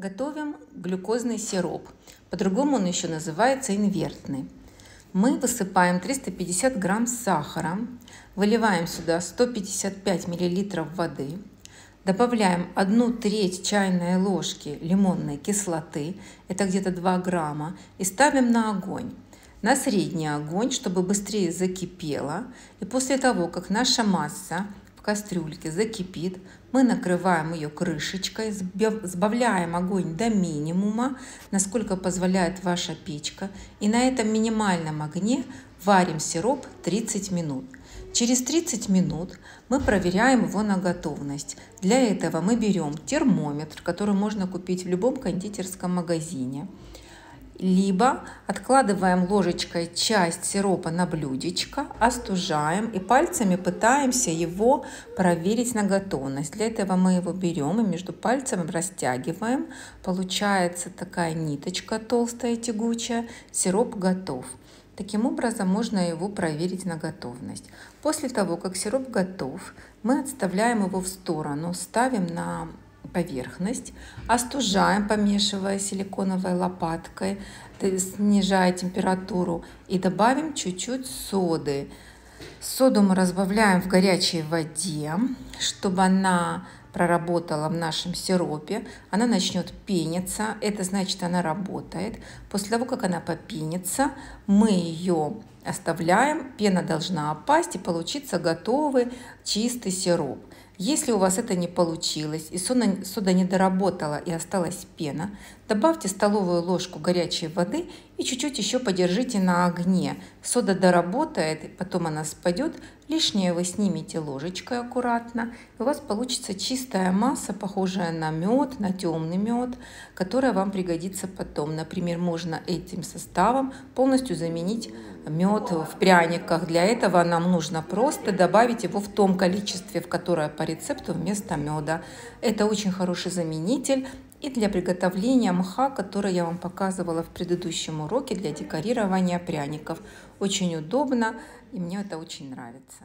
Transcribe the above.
Готовим глюкозный сироп. По-другому он еще называется инвертный. Мы высыпаем 350 грамм сахара, выливаем сюда 155 миллилитров воды, добавляем 1 треть чайной ложки лимонной кислоты, это где-то 2 грамма, и ставим на огонь на средний огонь, чтобы быстрее закипело. И после того, как наша масса кастрюльке закипит, мы накрываем ее крышечкой, сбавляем огонь до минимума, насколько позволяет ваша печка. И на этом минимальном огне варим сироп 30 минут. Через 30 минут мы проверяем его на готовность. Для этого мы берем термометр, который можно купить в любом кондитерском магазине либо откладываем ложечкой часть сиропа на блюдечко, остужаем и пальцами пытаемся его проверить на готовность. Для этого мы его берем и между пальцами растягиваем. Получается такая ниточка толстая, тягучая. Сироп готов. Таким образом можно его проверить на готовность. После того, как сироп готов, мы отставляем его в сторону, ставим на поверхность, остужаем, помешивая силиконовой лопаткой, снижая температуру и добавим чуть-чуть соды. Соду мы разбавляем в горячей воде, чтобы она проработала в нашем сиропе, она начнет пениться, это значит она работает. После того, как она попенится, мы ее оставляем, пена должна опасть и получиться готовый чистый сироп. Если у вас это не получилось и сода, сода не доработала и осталась пена, добавьте столовую ложку горячей воды и чуть-чуть еще подержите на огне. Сода доработает, потом она спадет, лишнее вы снимете ложечкой аккуратно, и у вас получится чистая масса, похожая на мед, на темный мед, которая вам пригодится потом. Например, можно этим составом полностью заменить мед в пряниках. Для этого нам нужно просто добавить его в том количестве, в которое по рецепту вместо меда. Это очень хороший заменитель и для приготовления мха, который я вам показывала в предыдущем уроке для декорирования пряников. Очень удобно и мне это очень нравится.